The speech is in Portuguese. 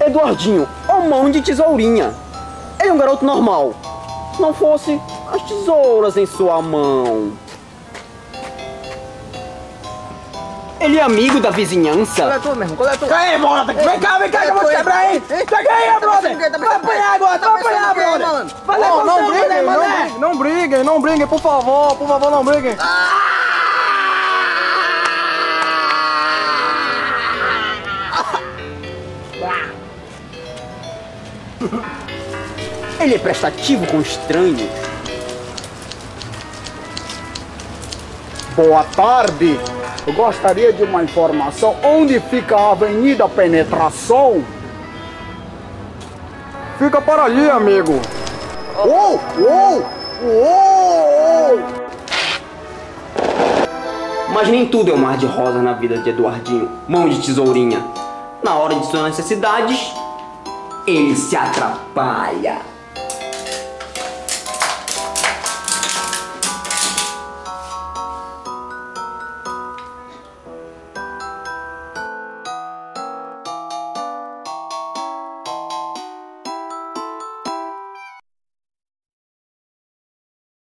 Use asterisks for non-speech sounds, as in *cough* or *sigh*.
Eduardinho, ó mão de tesourinha. Ele é um garoto normal. Se não fosse as tesouras em sua mão. Ele é amigo da vizinhança. Coletor mesmo, coletor. Aí, brother, vem cá, vem cá que eu vou te quebrar aí. Pega aí, brother. Vai apanhar agora, vai apanhar, brother. Vai Não, o briguem, né, não mané? briguem, não briguem, não briguem, por favor, por favor, não briguem. *laughs* Ele é prestativo com estranhos. Boa tarde. Eu gostaria de uma informação. Onde fica a Avenida Penetração? Fica para ali, amigo. Uou, uou, uou. Mas nem tudo é um mar de rosa na vida de Eduardinho, mão de tesourinha. Na hora de suas necessidades, ele se atrapalha.